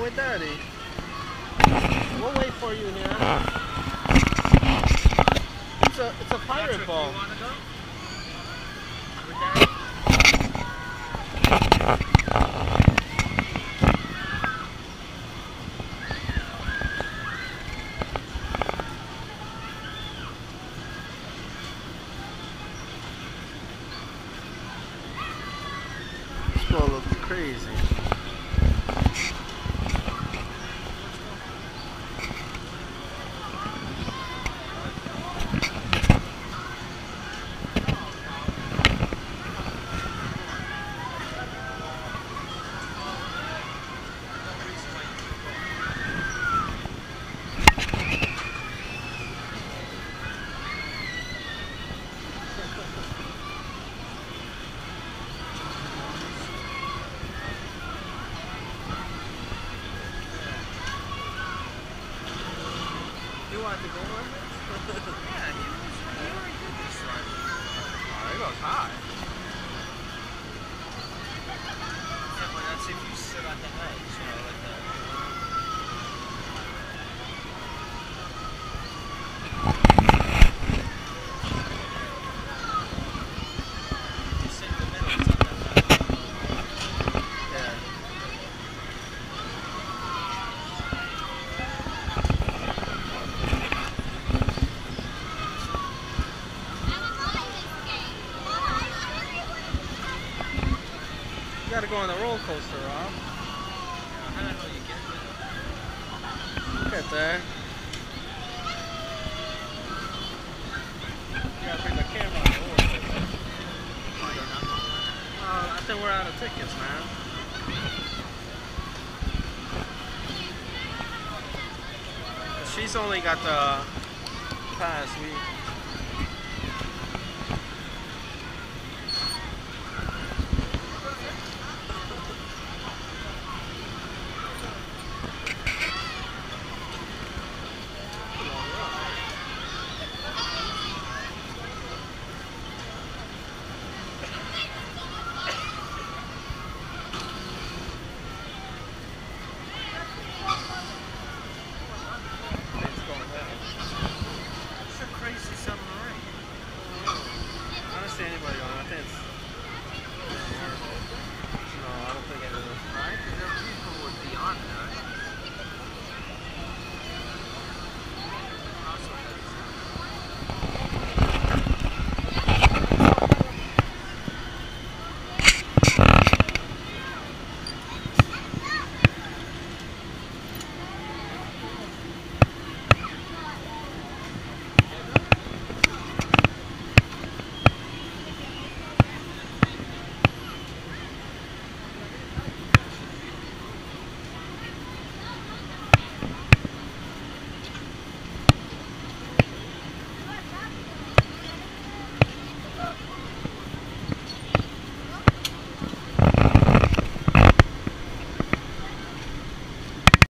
Go with daddy. We'll wait for you, Nia. It's a it's a pirate ball. This ball looks crazy. You want to go on this? Yeah, oh, he was, he already did this one. Oh, it goes high. Yeah, but that's if you sit on the edge, you know, like the. You sit in the middle, it's not that bad. Yeah. You gotta go on the roller coaster, Rob. Look at that. You gotta bring the camera on the roller coaster. Uh, I think we're out of tickets, man. She's only got the pass. We